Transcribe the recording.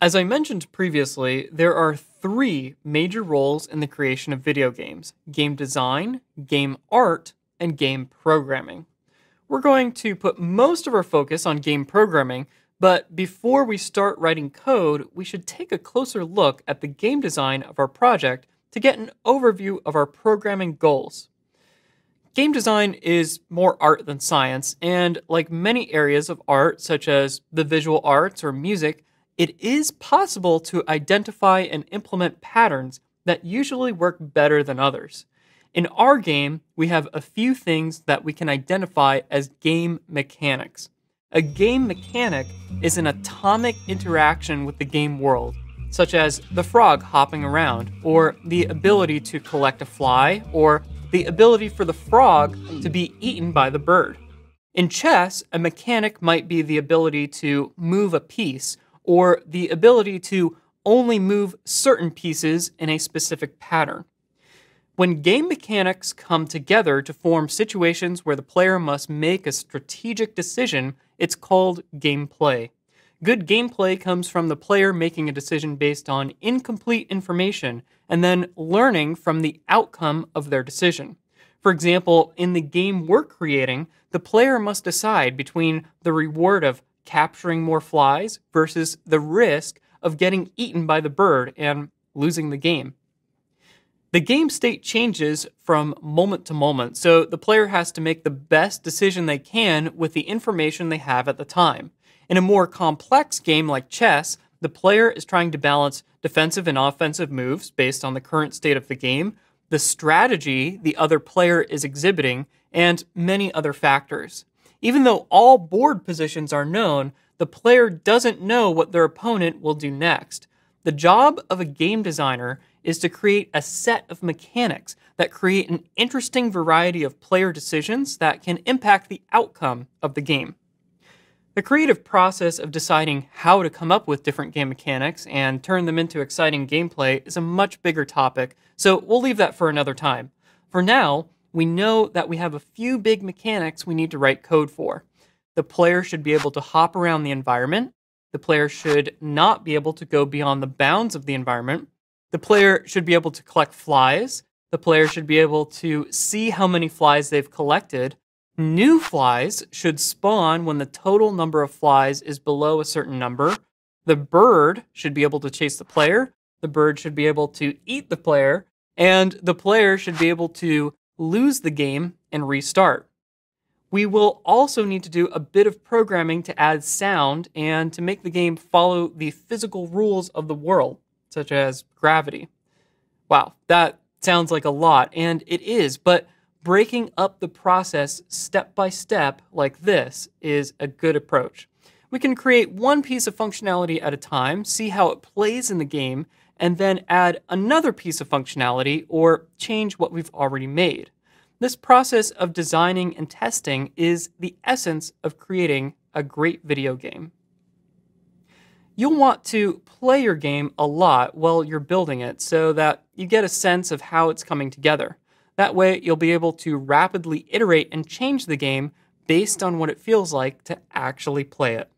As I mentioned previously, there are three major roles in the creation of video games game design, game art, and game programming. We're going to put most of our focus on game programming, but before we start writing code, we should take a closer look at the game design of our project to get an overview of our programming goals. Game design is more art than science, and like many areas of art, such as the visual arts or music, it is possible to identify and implement patterns that usually work better than others. In our game, we have a few things that we can identify as game mechanics. A game mechanic is an atomic interaction with the game world, such as the frog hopping around, or the ability to collect a fly, or the ability for the frog to be eaten by the bird. In chess, a mechanic might be the ability to move a piece or the ability to only move certain pieces in a specific pattern. When game mechanics come together to form situations where the player must make a strategic decision, it's called gameplay. Good gameplay comes from the player making a decision based on incomplete information and then learning from the outcome of their decision. For example, in the game we're creating, the player must decide between the reward of capturing more flies versus the risk of getting eaten by the bird and losing the game. The game state changes from moment to moment, so the player has to make the best decision they can with the information they have at the time. In a more complex game like chess, the player is trying to balance defensive and offensive moves based on the current state of the game, the strategy the other player is exhibiting, and many other factors. Even though all board positions are known, the player doesn't know what their opponent will do next. The job of a game designer is to create a set of mechanics that create an interesting variety of player decisions that can impact the outcome of the game. The creative process of deciding how to come up with different game mechanics and turn them into exciting gameplay is a much bigger topic, so we'll leave that for another time. For now, we know that we have a few big mechanics we need to write code for. The player should be able to hop around the environment. The player should not be able to go beyond the bounds of the environment. The player should be able to collect flies. The player should be able to see how many flies they've collected New flies should spawn when the total number of flies is below a certain number. The bird should be able to chase the player. The bird should be able to eat the player. And the player should be able to lose the game and restart. We will also need to do a bit of programming to add sound and to make the game follow the physical rules of the world, such as gravity. Wow, that sounds like a lot, and it is, but breaking up the process step by step like this is a good approach. We can create one piece of functionality at a time, see how it plays in the game, and then add another piece of functionality or change what we've already made. This process of designing and testing is the essence of creating a great video game. You'll want to play your game a lot while you're building it so that you get a sense of how it's coming together. That way, you'll be able to rapidly iterate and change the game based on what it feels like to actually play it.